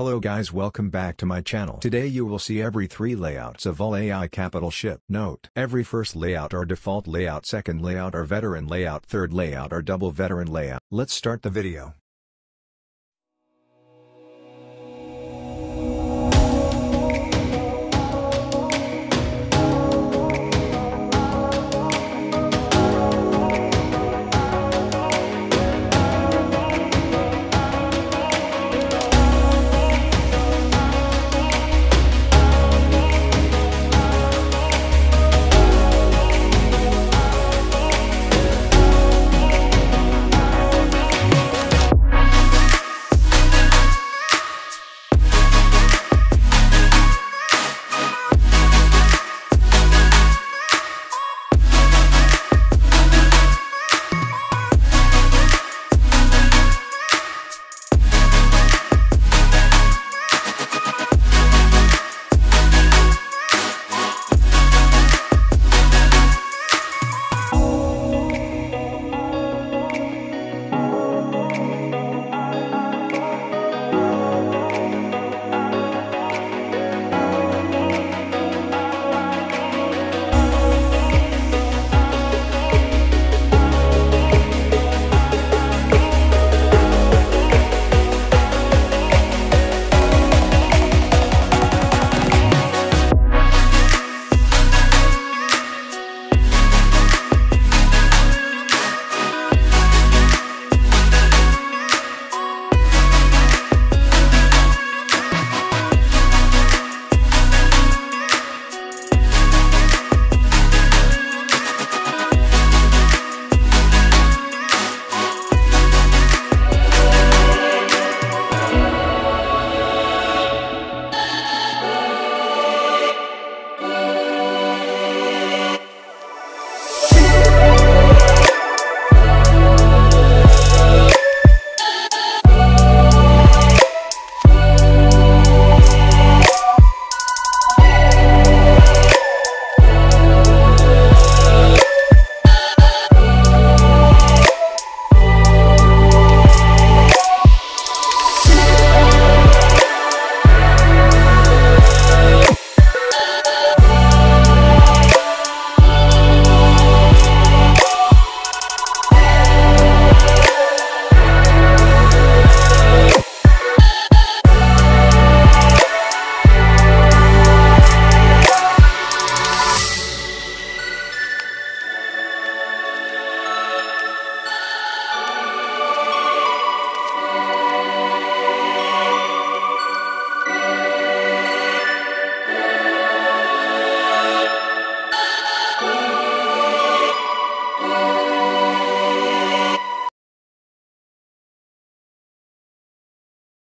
Hello guys welcome back to my channel. Today you will see every 3 layouts of all AI capital ship. Note, every first layout or default layout second layout or veteran layout third layout or double veteran layout. Let's start the video.